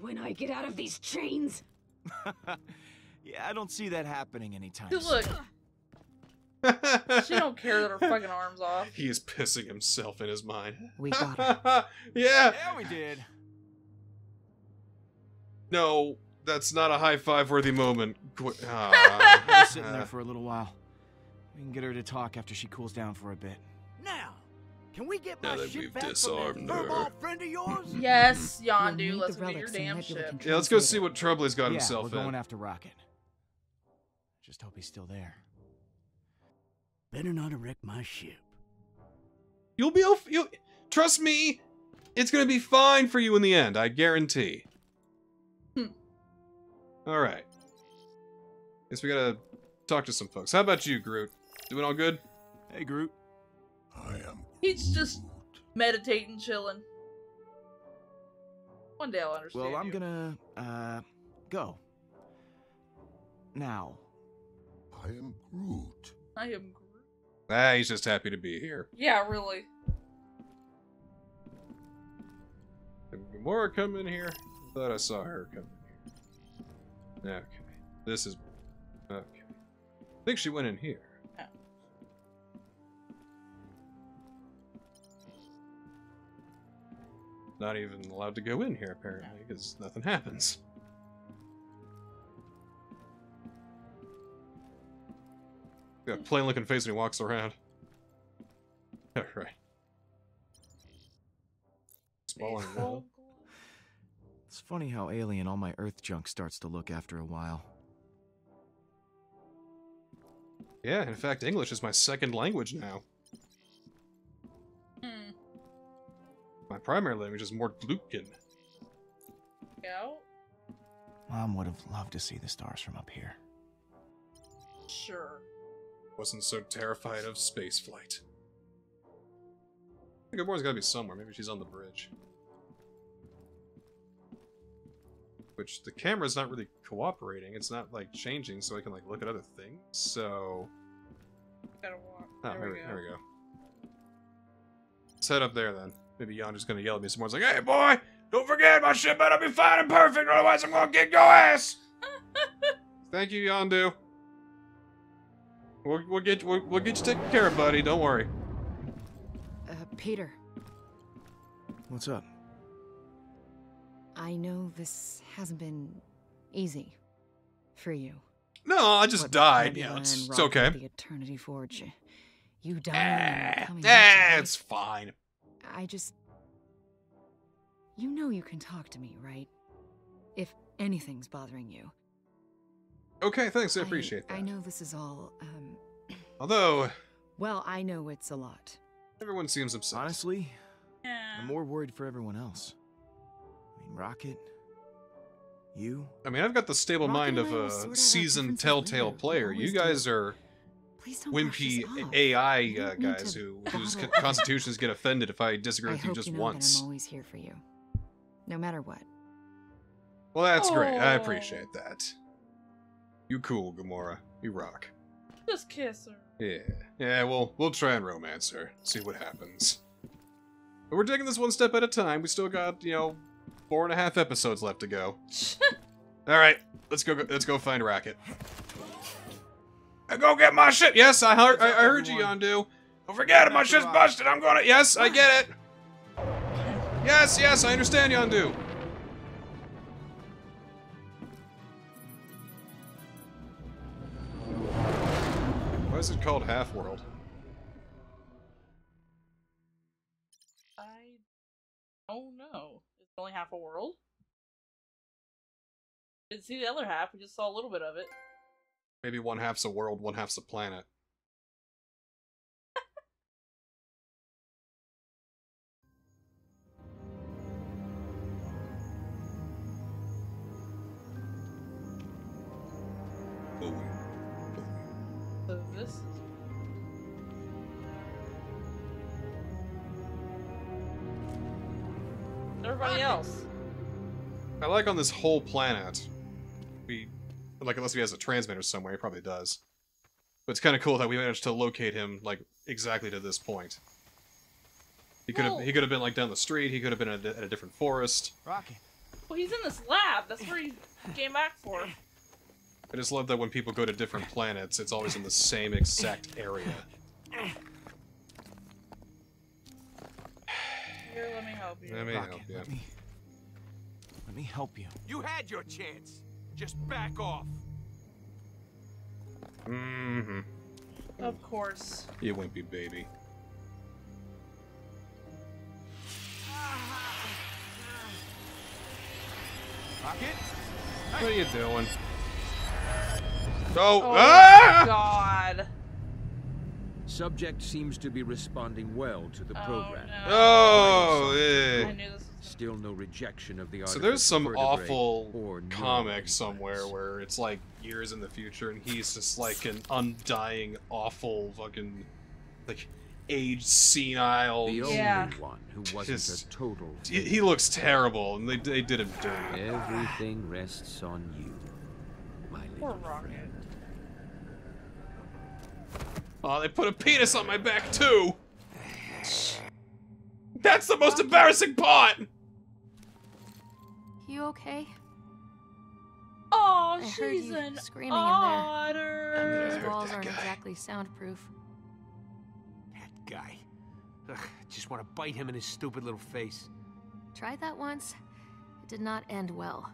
When I get out of these chains. yeah, I don't see that happening anytime Dude, soon. look, she don't care that her fucking arm's off. He is pissing himself in his mind. We got her. yeah. Yeah, we did. No, that's not a high five worthy moment. Qu- We're Ah. sitting there for a little while. We can get her to talk after she cools down for a bit. Now, can we get Now my that ship we've back from disarmed that her. furball friend of yours? Yes, We'll Yondu, let's go get your damn ship. yeah, let's go see what trouble he's got yeah, himself we're going in. after Rocket. Just hope he's still there. Better not wreck my ship. You'll be. o- You trust me. It's gonna be fine for you in the end. I guarantee. Hmm. All right. Guess we gotta talk to some folks. How about you, Groot? Doing all good? Hey, Groot. I am. He's just meditating, chilling. One day I'll understand. Well, I'm you. gonna, uh, go. Now. I am Groot. I am. Groot. Ah, he's just happy to be here. Yeah, really. Did Gamora come in here? I thought I saw her come in here. Okay. This is. Okay. I think she went in here. Not even allowed to go in here, apparently, because nothing happens. Got a hmm. plain looking face when he walks around. Alright. Small It's funny how alien all my Earth junk starts to look after a while. Yeah, in fact, English is my second language now. My primary language is more Glutkin. Yeah. Mom would have loved to see the stars from up here. Sure. Wasn't so terrified of space flight. I think Gamora's gotta be somewhere. Maybe she's on the bridge. Which the camera's not really cooperating. It's not like changing, so I can like look at other things. So Gotta walk. oh, there there, we go. there we go. Let's head up there then. Maybe Yondu's gonna yell at me some more. It's like, "Hey boy, don't forget my ship better be fine and perfect, otherwise I'm gonna kick your ass." Thank you, Yondu. We'll, we'll get we'll, we'll get you taken care of, buddy. Don't worry. Uh, Peter, What's up? I know this hasn't been easy for you. No, I just What, died. Nebula Yeah, it's, it's okay. The Eternity Forge. You dying and Eh, eh, it's fine. Life. I just. You know you can talk to me, right? If anything's bothering you. Okay, thanks. I appreciate that. I know this is all. Um, Although well, I know it's a lot. everyone seems upset. Honestly, Yeah. I'm more worried for everyone else. I mean, Rocket, you. I mean, I've got the stable Rocket mind of a sort out seasoned Telltale player. You always do. guys are Please don't brush wimpy this off. AI uh, guys who whose constitutions get offended if I disagree I with you just you know once. that I'm always here for you, no matter what. Well, that's great. I appreciate that. You cool, Gamora. You rock. Just kiss her. Yeah. Yeah, well, we'll try and romance her. See what happens. But we're taking this one step at a time. We still got, you know, four and a half episodes left to go. All right, let's go. Let's go find Rocket. Uh, Go get my shit. Yes, I heard. I, I heard you, Yondu. Don't forget it. My shit's busted. I'm gonna. Yes, I get it. Yes, yes, I understand, Yondu. Why is it called Half World? I don't know. It's only half a world. Didn't see the other half. We just saw a little bit of it. Maybe one half's a world, one half's a planet. So this is everybody else. I like on this whole planet. We, like, unless he has a transmitter somewhere, he probably does. But it's kind of cool that we managed to locate him like exactly to this point. He could have Well- he could have been like down the street. He could have been at a, at a different forest. Rocket. Well, he's in this lab. That's where he came back for. I just love that when people go to different planets, it's always in the same exact area. Here, let me help you. Let me Rocket, help you. let me. Let me help you. You had your chance. Just back off. Mm-hmm. Of course. You wimpy baby. Rocket? What are you doing? Oh, Oh ah! God. Subject seems to be responding well to the Oh program. no. Oh, I knew this was Still no rejection of the So there's some awful or neural comic somewhere where it's like years in the future and he's just like an undying, awful fucking like aged senile. The only Yeah. one who wasn't Just- a total. He, he looks terrible, and they they did him dirty. Everything rests on you, my little Rocket. friend. Oh, they put a penis on my back too. That's the most embarrassing part. You okay? Oh, I heard she's you an screaming in there. otter. These heard walls aren't guy. exactly soundproof. That guy. Ugh, just want to bite him in his stupid little face. Tried that once. It did not end well.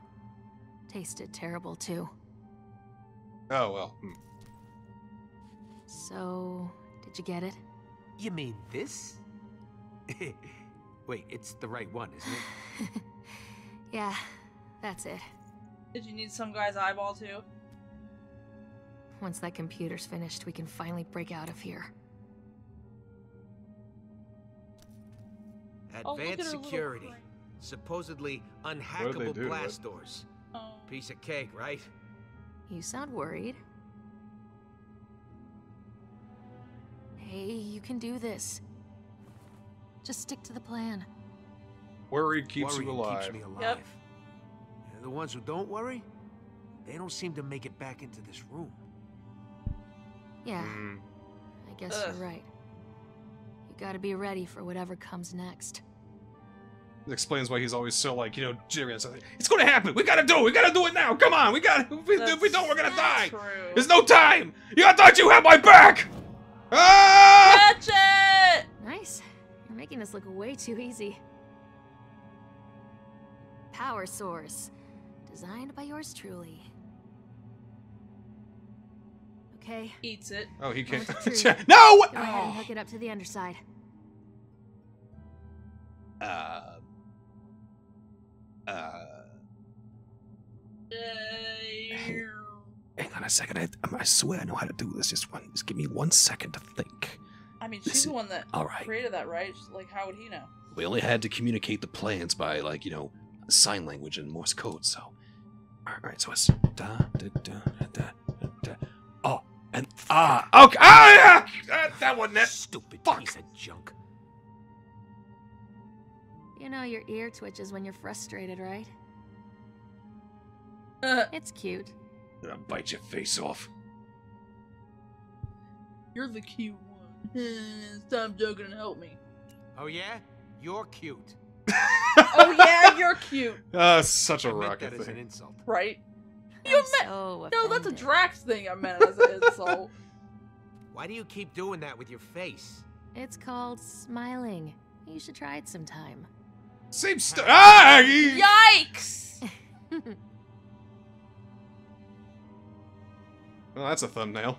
Tasted terrible too. Oh well. hmm. So, did you get it? You mean this? Wait, it's the right one, isn't it? yeah, that's it. Did you need some guy's eyeball too? Once that computer's finished, we can finally break out of here. Oh, look at Advanced her little security. Supposedly unhackable do? What- blast doors. Oh. Piece of cake, right? You sound worried. Hey, you can do this. Just stick to the plan. Worry keeps Worrying you alive. Keeps me alive. Yep. The ones who don't worry, they don't seem to make it back into this room. Yeah, Mm. I guess Ugh. you're right. You gotta be ready for whatever comes next. It explains why he's always so like you know jittery and stuff. It's gonna happen. We gotta do it. We gotta do it now. Come on. We gotta. If we, if we don't, we're gonna die. True. There's no time. You thought you had my back. Ah! Catch it! Nice. You're making this look way too easy. Power source. Designed by yours truly. Okay, Eats it. Oh, he can't. Moment of truth. no. go ahead and Oh. hook it up to the underside. Uh. Uh. Hang on a second. I, I swear I know how to do this. Just one. Just give me one second to think. I mean, she's Listen, the one that all right. created that, right? Like, how would he know? We only had to communicate the plans by, like, you know, sign language and Morse code, so. Alright, so it's. Da, da, da, da, da, da. Oh, and. Ah. Okay. Ah. Yeah. That, that wasn't it. Stupid Fuck. piece of junk. You know your ear twitches when you're frustrated, right? It's cute. I'll bite your face off. You're the cute one. Stop joking and help me. Oh yeah? You're cute. Oh yeah, you're cute, Uh, such a I meant rocket that as an thing. insult. right? I'm You meant so no. That's a. Drax thing. I meant as an insult. Why do you keep doing that with your face? It's called smiling. You should try it sometime. Same stuff. Ah. Yikes! Well, that's a thumbnail.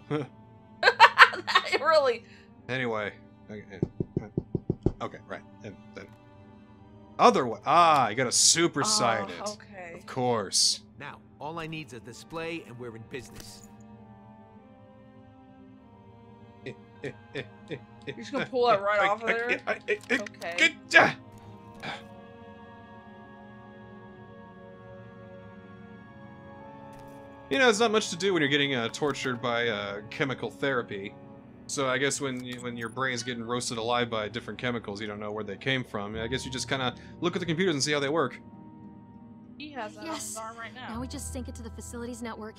really? anyway. Okay, okay, right. And then. Other way. Ah, you gotta superside Oh, it. okay. Of course. Now, all I need's a display and we're in business. You're just gonna pull that right off of there? Okay. You know, it's not much to do when you're getting uh, tortured by uh, chemical therapy. So I guess when you, when your brain's getting roasted alive by different chemicals, you don't know where they came from. I guess you just kind of look at the computers and see how they work. He has that on his Yes. arm right now. Now we just sync it to the facilities network.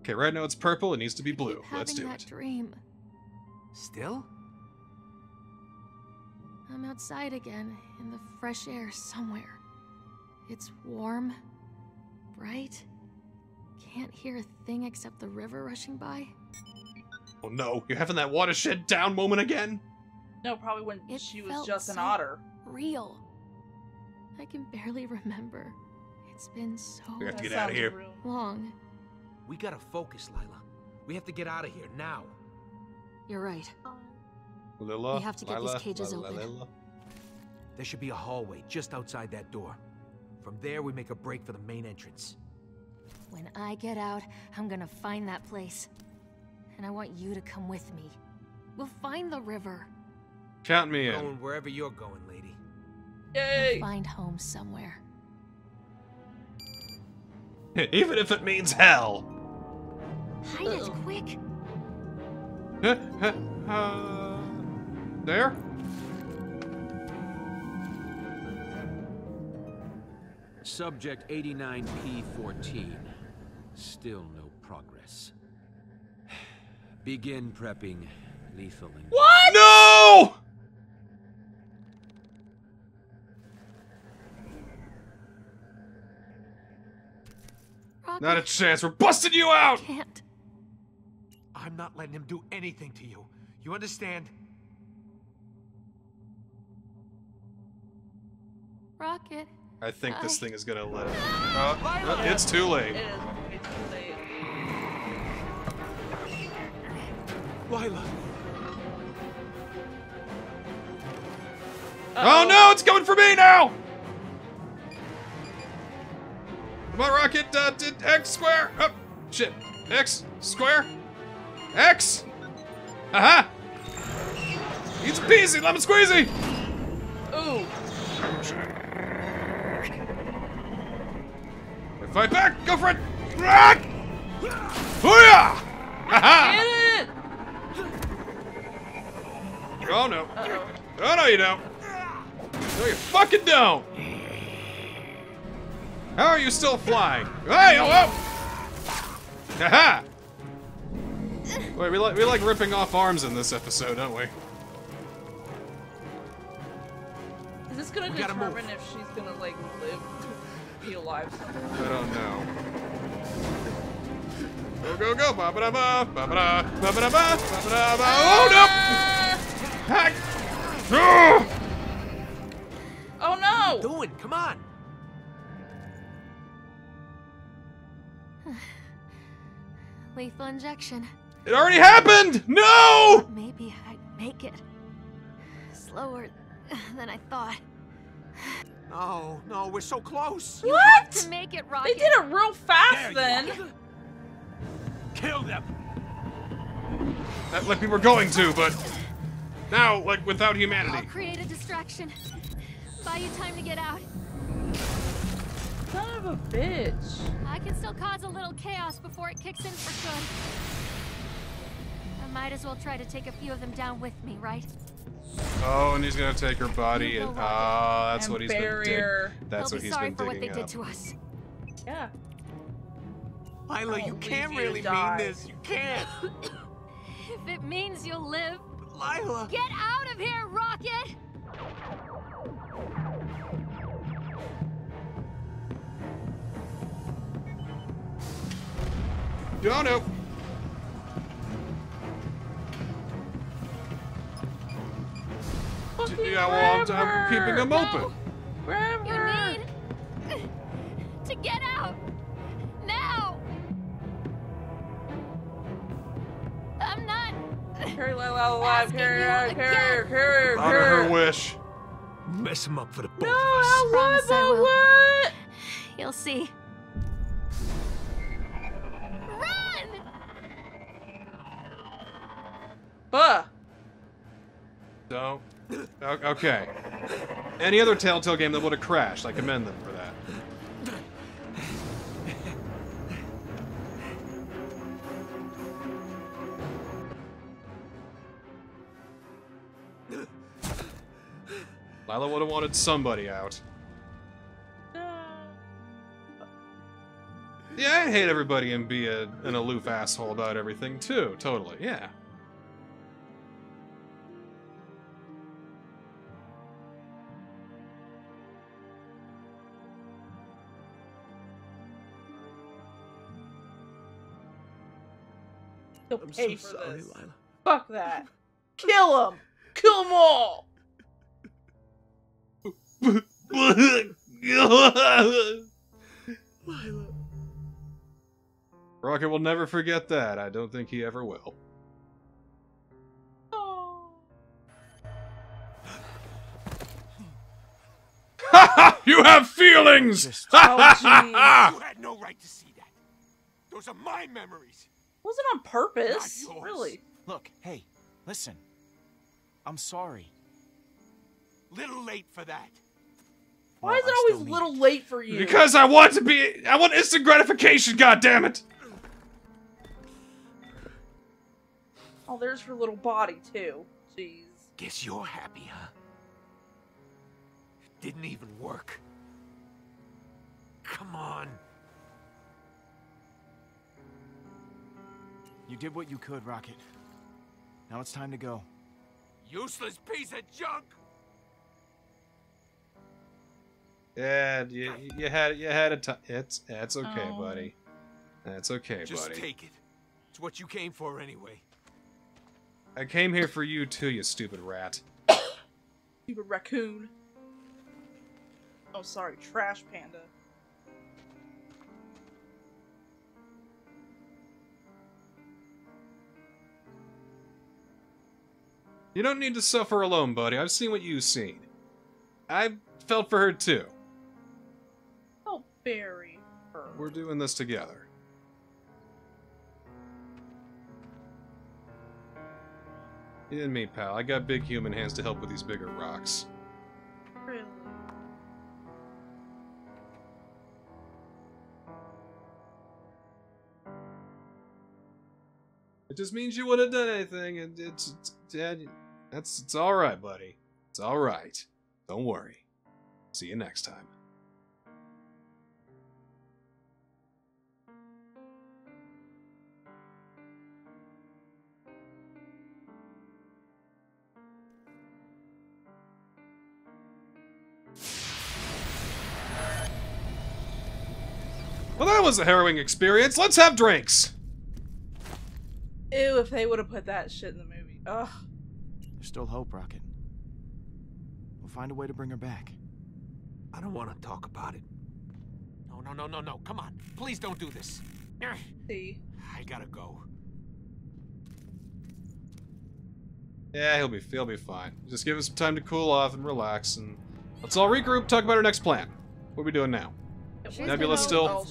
Okay, right now it's purple. It needs to be blue. keep Let's having do that it. dream. Still? I'm outside again, in the fresh air somewhere. It's warm, bright. Can't hear a thing except the river rushing by. Oh no, you're having that Watership Down moment again? No, probably when It she was felt just an otter. Real. I can barely remember. It's been so We have to get outta sounds here. real. long. We gotta focus, Lylla. We have to get out of here now. You're right. Lylla, We have to get these cages Lylla, open. Lylla. There should be a hallway just outside that door. From there, we make a break for the main entrance. When I get out, I'm gonna find that place. And I want you to come with me. We'll find the river. Count me in. Going wherever you're going, lady. Yay! We'll find home somewhere. Even if it means hell. Hide it Uh-oh. quick. uh, there? Subject 89P14. Still no progress. Begin prepping lethal. in- What? No! Rocket, Not a chance. We're busting you out! can't. I'm not letting him do anything to you. You understand? Rocket. I think this thing is gonna let it. Oh, oh, it's too late. It is too late. Lylla! Oh Uh-oh. no, it's coming for me now! Come on, Rocket, uh, did X square! Up! shit. X square! X! Aha! Easy peasy, lemon squeezy! Ooh. Fight back! Go for it! Rock! Hooyah! Aha! Get it! Oh no. Uh-oh. Oh no, you don't. No, you fucking don't. How are you still flying? Hey, oh, oh! Haha! Wait, we like we like ripping off arms in this episode, don't we? Is this gonna We determine if she's gonna like live to be alive somewhere? I don't know. Go go go! Ba ba da ba ba ba da ba ba da ba ba ba da ba. Oh no! Hack! Oh! Ah! Oh no! Doing? Come on! Lethal injection. It already happened! No! Maybe I'd make it. Slower than I thought. No, no, we're so close! You What? have to make it, Rocket. They Rocket. did it real fast There you then. Are. Kill them! That, like we were going to, but now, like without humanity. I'll humanity. create a distraction. Buy you time to get out. Son of a bitch. I can still cause a little chaos before it kicks in for good. I might as well try to take a few of them down with me, right? Oh, and he's gonna take her body and go, ah, that's And what he's been digging. barrier. That's They'll what be he's sorry been for what they digging did to us. Yeah. Lylla, I you can't leave you to really die. mean this. You can't. If it means you'll live, Lylla! get out of here, Rocket! Oh no! Fucking Yeah, well, I'm, I'm keeping them open. Remember. You Forever. need to get out not. Carry Lylla alive. Carry her, carry her, carry her, Honor her her. wish. Mess them up for the both No, of us. I Promise I will. what? You'll see. Run! Buh. So, okay. Any other Telltale game that would have crashed, I commend them for that. Lylla would have wanted somebody out. Yeah, I'd hate everybody and be a, an aloof asshole about everything, too. Totally, yeah. You'll pay so for sorry, this. Lylla. Fuck that. Kill them. Kill them all. Lylla. Rocket will never forget that. I don't think he ever will. Oh. you have feelings! Just- Oh, jeez. You had no right to see that. Those are my memories. Wasn't on purpose. Not. Really. Look, hey, listen. I'm sorry. Little late for that. Why is it always a little late for you? because I want to be. I want instant gratification, God damn it! Oh, there's her little body too. Jeez. Guess you're happy, huh? It Didn't even work. Come on. You did what you could, Rocket. Now it's time to go. Useless piece of junk. Yeah, you, you had you had a time. It's it's okay, Oh. buddy. That's okay, Just buddy. take it. It's what you came for anyway. I came here for you too, you stupid rat. Stupid raccoon. Oh, sorry, trash panda. You don't need to suffer alone, buddy. I've seen what you've seen. I felt for her too. Bury her. We're doing this together. You and me, pal. I got big human hands to help with these bigger rocks. Really? It just means you wouldn't have done anything, and it's, it's Dad. That's it's all right, buddy. It's all right. Don't worry. See you next time. Was a harrowing experience. Let's have drinks. Ew, if they would have put that shit in the movie. Ugh. There's still hope, Rocket. We'll find a way to bring her back. I don't want to talk about it. No, no, no, no, no. Come on. Please don't do this. Ugh, See. I gotta go. Yeah, he'll be he'll be fine. Just give him some time to cool off and relax, and let's all regroup. Talk about our next plan. What are we doing now? It Nebula wasn't still-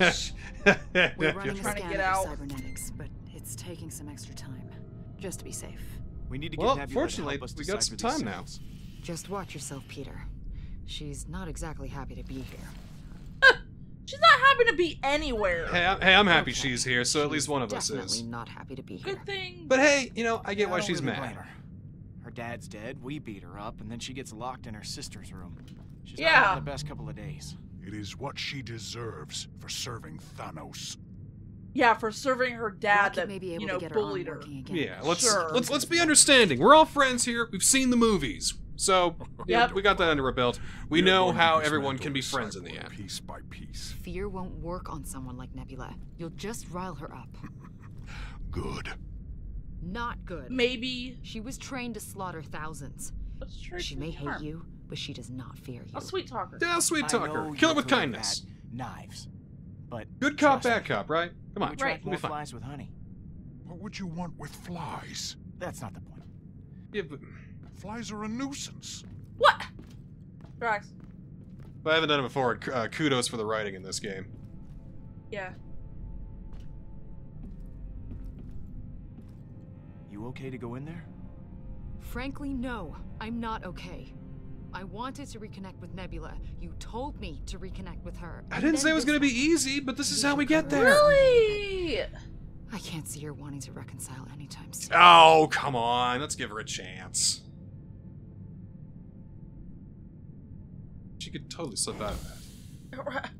all- we left. We're running a Trying to scan get out. her cybernetics, but it's taking some extra time. Just to be safe. We need to get Well, Nebula to fortunately, help us we got some these time now. Just watch yourself, Peter. She's not exactly happy to be here. She's not happy to be anywhere. hey, I'm, hey, I'm happy Okay. she's here, so at least one of us is. definitely is. not happy to be here. Good thing. But hey, you know, I get Yeah, why don't she's really mad. her. Her dad's dead, we beat her up, and then she gets locked in her sister's room. She's Yeah. not having the best couple of days. It is what she deserves for serving Thanos. Yeah, for serving her dad Rocket that may be able you know to get her bullied her. again. Yeah, let's Sure. let's let's be understanding. We're all friends here. We've seen the movies, so yeah, we got that under our belt. We are know how everyone can be friends in the end. Piece by piece. Fear won't work on someone like Nebula. You'll just rile her up. Good. Not good. Maybe. She was trained to slaughter thousands. She may hate you, but she does not fear you. A sweet talker. Yeah, sweet I talker. Kill you it with kindness. Knives. But Good cop, bad me, cop, right? Come on, We Right. tried we'll more be fine. flies with honey. What would you want with flies? That's not the point. Yeah, but Flies are a nuisance. What? Drax. if I haven't done it before. Uh, kudos for the writing in this game. Yeah. You okay to go in there? Frankly, no. I'm not okay. I wanted to reconnect with Nebula. You told me to reconnect with her. I didn't say it was gonna be easy, but this is how we get there. Really? I can't see her wanting to reconcile anytime soon. Oh, come on. Let's give her a chance. She could totally slip out of that.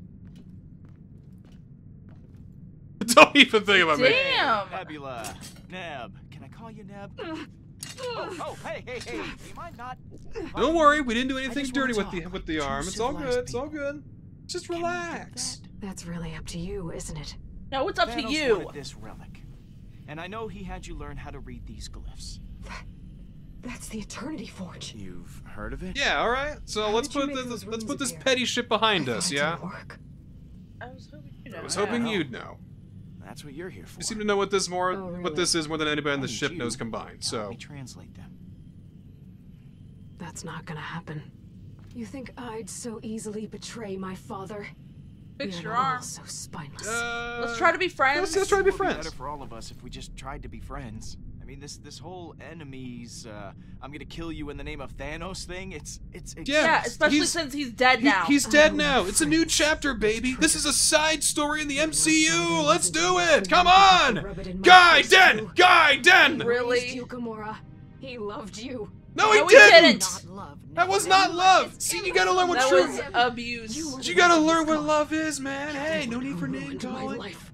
Don't even think about me. Damn. Nebula. Neb. Can I call you Neb? oh, oh, hey, hey, hey. You mind not? Don't worry, we didn't do anything dirty with the with the arm. It's all civilized good. It's all good. Just Can we do relax. that? That's really up to you, isn't it? No, it's up to you. this relic. And I know he had you learn how to read these glyphs. That's the Eternity Forge. You've heard of it? Yeah, all right. So How let's put this, let's put this petty shit behind I us, yeah. work. I was hoping you know. I was Yeah. hoping you'd know. That's what you're here for. You seem to know what this more, Oh, what this is more than anybody on the ship you. knows combined. Now, Let So me translate them. That's not gonna happen. You think I'd so easily betray my father? Fix We your are all arm. so spineless. uh, Let's try to be friends. Let's, let's try to be It would friends. better for all of us if we just tried to be friends. I mean, this this whole enemies, uh, I'm gonna kill you in the name of Thanos thing. It's it's, it's Yeah, yeah, especially he's- since he's dead He- now. he's dead Oh, now. It's a new chapter, baby. This is a side story in the MCU. Let's do it. Come on. it in my Guy Den. Guy Den. Really? raised you, Gamora. He loved you. No, he No, he didn't. didn't. Not love. That was not love. See, you gotta learn what that true. was abuse. You You gotta learn what love is, man. Hey, no need for name calling. life.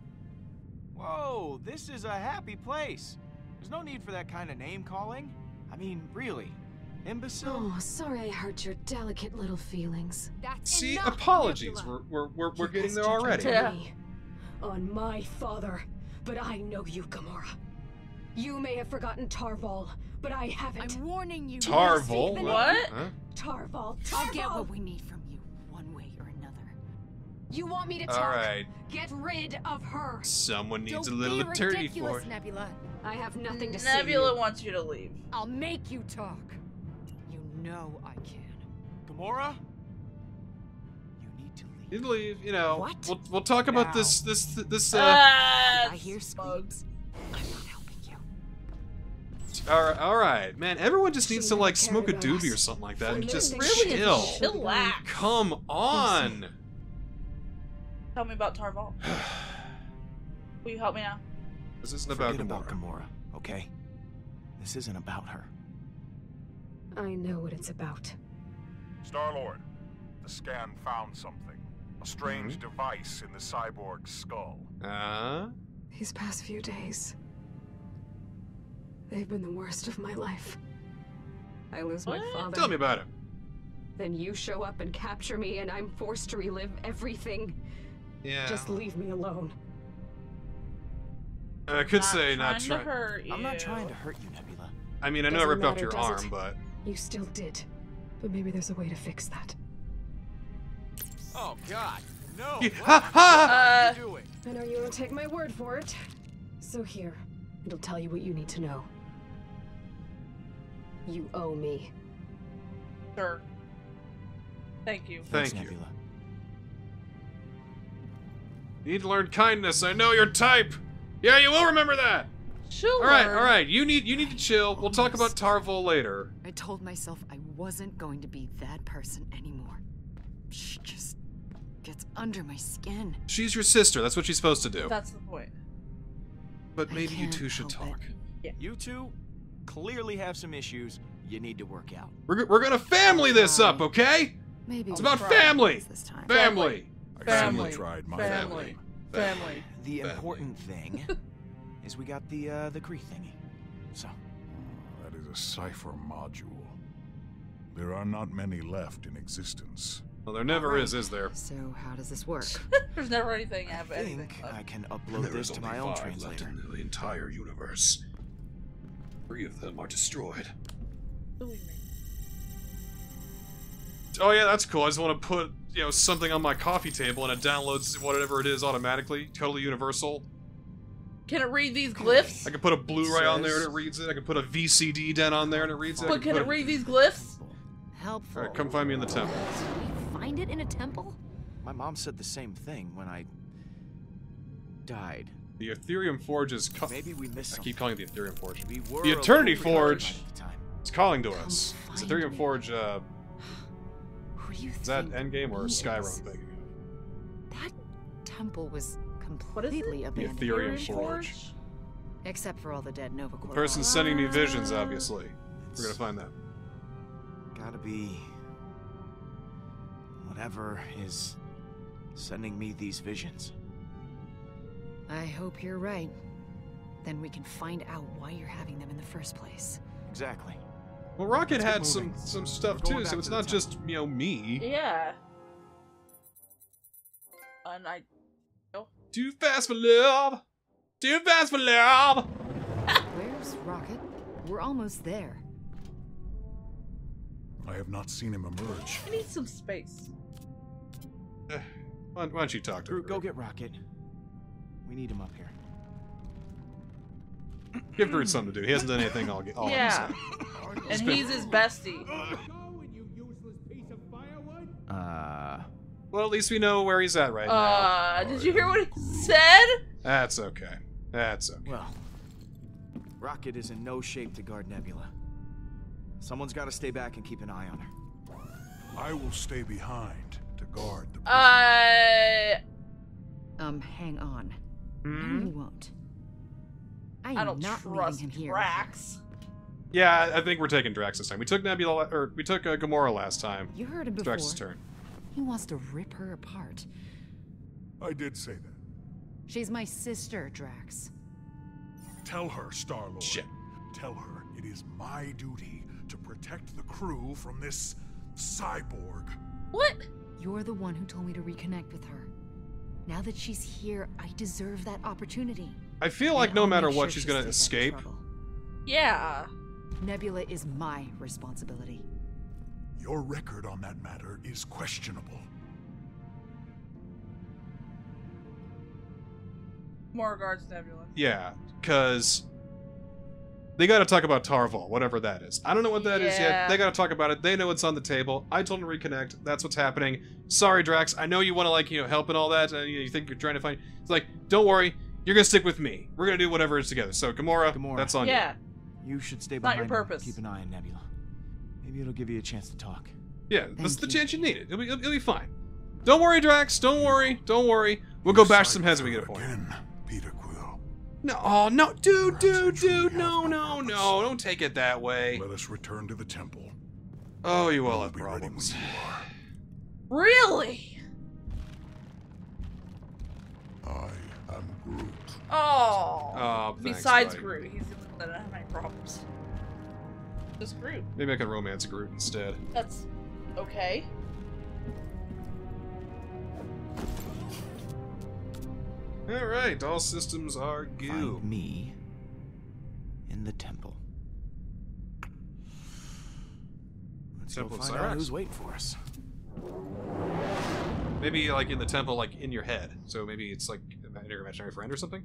Whoa, this is a happy place. There's no need for that kind of name calling. I mean, really, imbecile. Oh, sorry I hurt your delicate little feelings. That's See, enough, apologies. Nebula. We're we're we're, we're getting there already. on Yeah. On my father. But I know you, Gamora. You may have forgotten Tarval, but I haven't. I'm warning you. Tarval. Stephen. What? Huh? Tarval, I'll get what we need from you, one way or another. You want me to talk? All right. Get rid of her. Someone needs Don't a little be eternity ridiculous. Nebula. I have nothing to say. to Nebula wants you to leave. I'll make you talk. You know I can. Gamora, you need to leave. You can leave. You know. What? We'll we'll talk about Now. this this this. Uh, Ah, I hear smug. screams, I'm not helping you. all right, all right, man. Everyone just She needs to like smoke a doobie us. or something like that and just it. Really? chill. Chillax. Come on. Tell me about Tarval. Will you help me now? This isn't about Forget Gamora. about Gamora, okay? This isn't about her. I know what it's about. Star Lord, the scan found something. A strange Mm-hmm. device in the cyborg's skull. Uh, These past few days, they've been the worst of my life. I lose my What? father. tell me about it. Then you show up and capture me, and I'm forced to relive everything. Yeah. Just leave me alone. I could Not say not trying trying. to hurt you. I'm not trying to hurt you, Nebula. I mean, I know I Doesn't ripped off your arm, it? but You still did. But maybe there's a way to fix that. Oh, God. No. Yeah, what ha, ha! are Uh, you doing? I know you won't take my word for it. So here, it'll tell you what you need to know. You owe me. Sure. Thank you. Thank Thanks, you. Nebula. You need to learn kindness. I know your type. Yeah, you will remember that. She'll All right, learn. all right. You need you need to chill. We'll talk about Tarval later. I told myself I wasn't going to be that person anymore. She just gets under my skin. She's your sister. That's what she's supposed to do. That's the point. But maybe you two should talk. it. You two clearly have some issues you need to work out. We're, we're gonna family this up, okay? Maybe It's about family. this time. Family. I Family. certainly tried my Family. Family. The Family. important thing is we got the uh, the Kree thingy. So That is a cipher module. There are not many left in existence. Well, there never is, is there? So how does this work? There's never anything. I Have think left. I can upload this to my own translator. Left in the entire universe. Three of them are destroyed. Believe. Oh yeah, that's cool. I just want to put you know something on my coffee table and it downloads whatever it is automatically. Totally universal. Can it read these glyphs? I can put a Blu-ray on there and it reads it. I can put a VCD den on there and it reads it. But could can it read these glyphs? Helpful. All right, come find me in the temple. Did we find it in a temple? My mom said the same thing when I died. The Ethereum Forge is. Co- Maybe we missed I keep calling it the Ethereum Forge. We were The a Eternity Forge. preoccupied the time. It's calling to Come us. It's Ethereum me. Forge. Uh, Who do you is that Endgame or he? Skyrim thing? That temple was What is it? completely The abandoned. Ethereum Ethereum Forge. Except for all the dead Nova Corps. The person's sending me visions, Uh, obviously. We're gonna find that. Gotta be. Whatever is sending me these visions. I hope you're right. Then we can find out why you're having them in the first place. Exactly. Well, Rocket Let's had some moving. some stuff too, so it's to not just temple. you oh, know me. Yeah. And I. Oh. Too fast for love. Too fast for love. Where's Rocket. We're almost there. I have not seen him emerge. I need some space. Eh, why, why don't you talk to Groot, go get Rocket. We need him up here. Give Groot something to do. He hasn't done anything all, all Yeah. episode. And he's his bestie. Uh, Well, at least we know where he's at right now. Uh, did you hear what he said? That's okay. That's okay. well, Rocket is in no shape to guard Nebula. Someone's got to stay back and keep an eye on her. I will stay behind to guard the Uh, Um, hang on. Hmm? No, you won't. I am I don't not trust him here. Drax. Yeah, I think we're taking Drax this time. We took Nebula, or we took uh, Gamora last time. You heard him before. Drax's turn. He wants to rip her apart. I did say that. She's my sister, Drax. Tell her, Star Lord. Shit. Tell her it is my duty to protect the crew from this cyborg. What? You're the one who told me to reconnect with her. Now that she's here, I deserve that opportunity. I feel like no matter what, she's gonna stays out of escape. Yeah. Nebula is my responsibility. Your record on that matter is questionable. More regards, Nebula. Yeah, because they got to talk about Tarval, whatever that is. I don't know what that is Yeah. yet. They got to talk about it. They know it's on the table. I told them to reconnect. That's what's happening. Sorry, Drax. I know you want to like you know help and all that, and you think you're trying to find. It's like, don't worry. You're gonna stick with me. We're gonna do whatever is together. So Gamora, Gamora. that's on Yeah. You should stay behind. Not behind your purpose. keep an eye on Nebula. Maybe it'll give you a chance to talk. you. Yeah, that's Thank the chance you need. It. It'll be, it'll be fine. Don't worry, Drax. Don't worry. Don't worry. We'll go bash some heads when we get a point. Again, Peter Quill. No, oh no, dude, Perhaps I dude, dude, no, no no, no, don't take it that way. Let us return to the temple. Oh, you will I'll have be ready problems. Really? I am Groot. Oh. Oh, thanks, Besides buddy. Groot, he's the only one that doesn't have any problems. Just Groot. Maybe I can romance Groot instead. That's okay. All right, all systems are go. Find me in the temple. Let's Temple go of find out who's waiting for us. Maybe like in the temple, like in your head. So maybe it's like your imaginary friend or something.